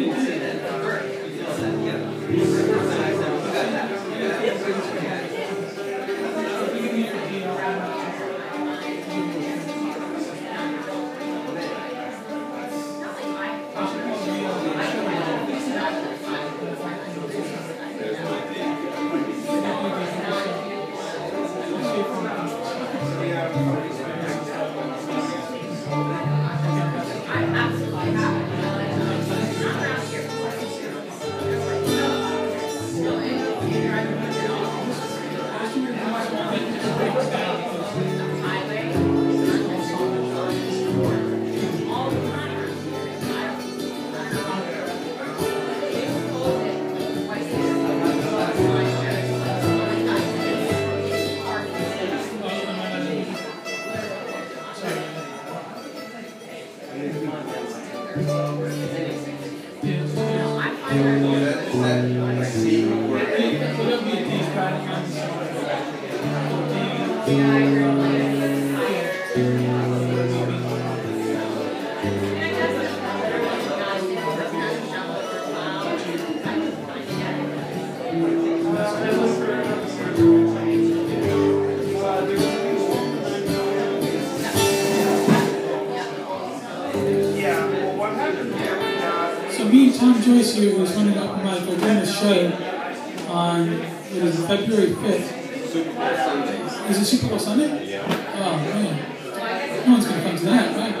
So me and Tom Joyce here was running up Mike. We're doing a show on it is February fifth. Super Bowl Sundays. Is it Super Bowl Sunday? Yeah. Oh man, no one's gonna come to that, right?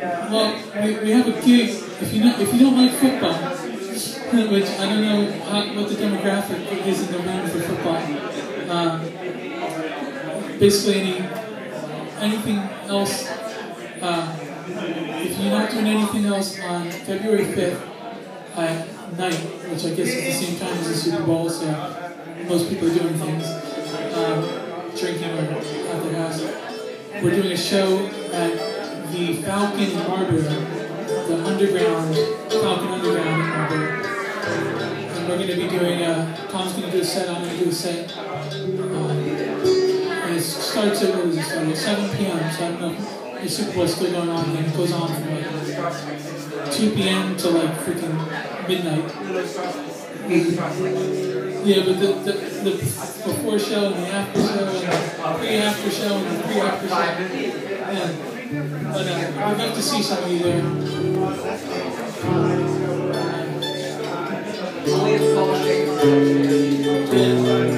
well, we, we have a gig. If you not, if you don't like football, which I don't know how, what the demographic is in the room for football. Um, basically, any anything else. Uh, if you're not doing anything else on February 5th at night, which I guess is the same time as the Super Bowl, so most people are doing things, um, drinking or at their house, we're doing a show at the Falcon in Marlboro, the underground, Falcon Underground in Marlboro. And we're going to be doing, uh, Tom's going to do a set, I'm going to do a set. Um, and it starts at, what it start at 7 p.m., so I don't know Super Bowl is still going on, and it goes on from like 2 p.m. to like freaking midnight. Yeah, but the, the, the before show and the after show and the pre-after show and the pre-after show. Yeah. But uh, I'd love to see some of you there. Yeah.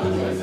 This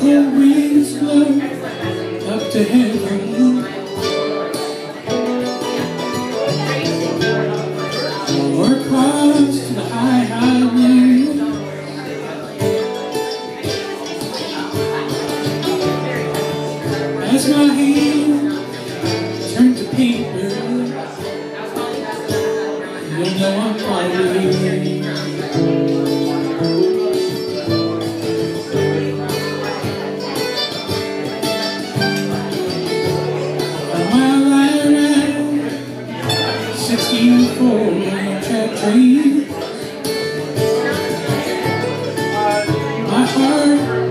the wings float up to heaven. Or across to the high highway. As my hand turned to paper, you know I'm falling. heart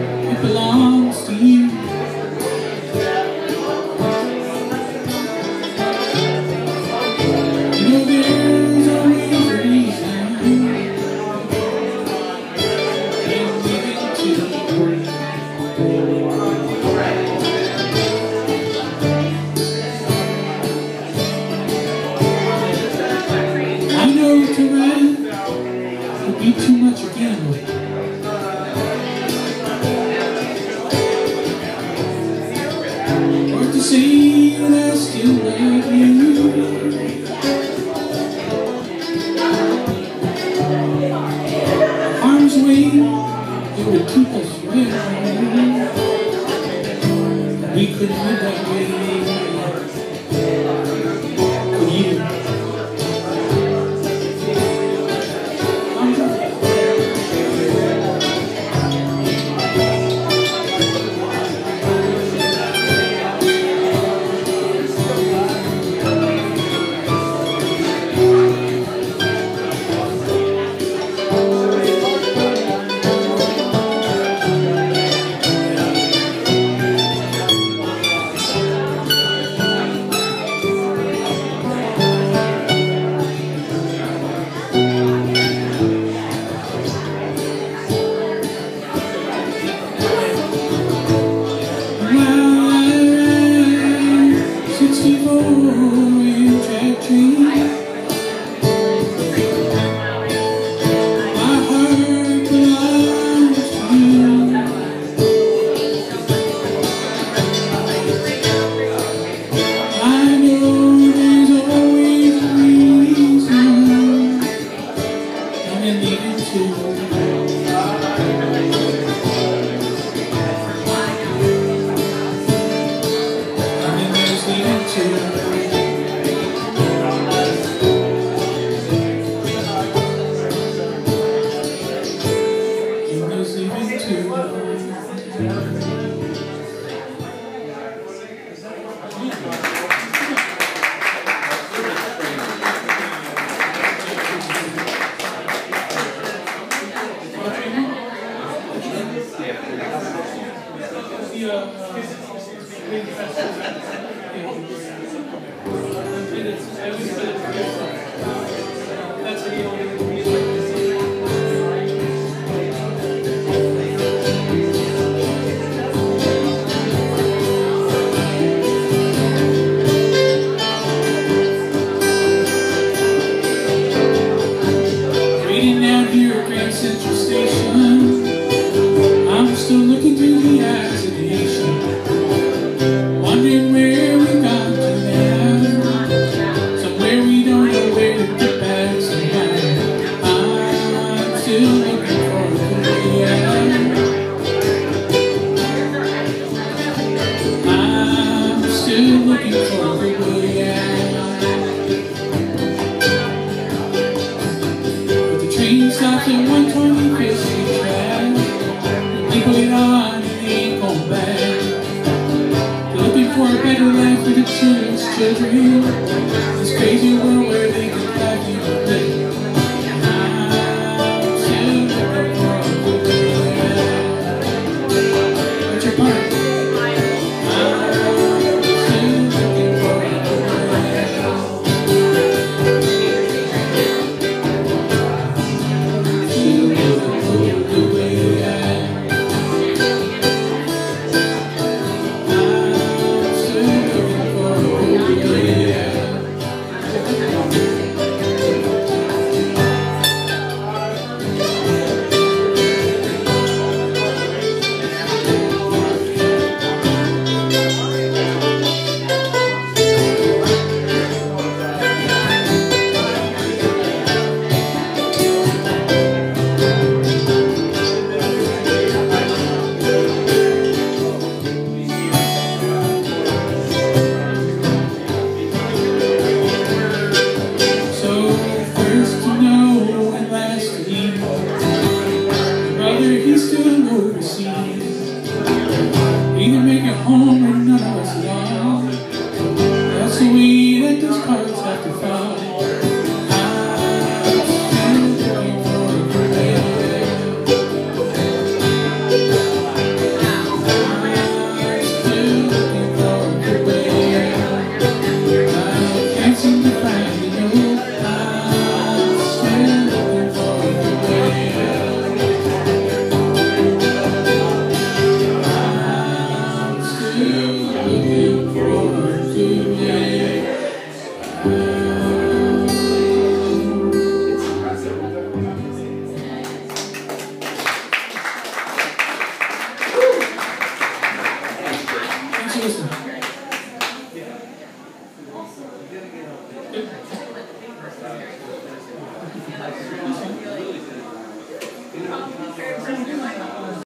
free, you would keep us free. We could live that way. uh, This It's crazy.